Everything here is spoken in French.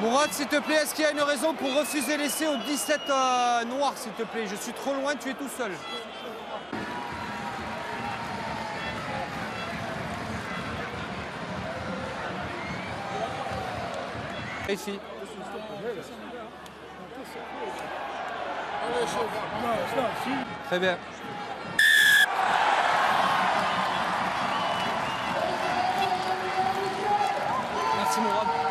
Mourad, s'il te plaît, est-ce qu'il y a une raison pour refuser l'essai au 17 euh, noir, s'il te plaît? Je suis trop loin, tu es tout seul. Ici. Très bien. tomorrow.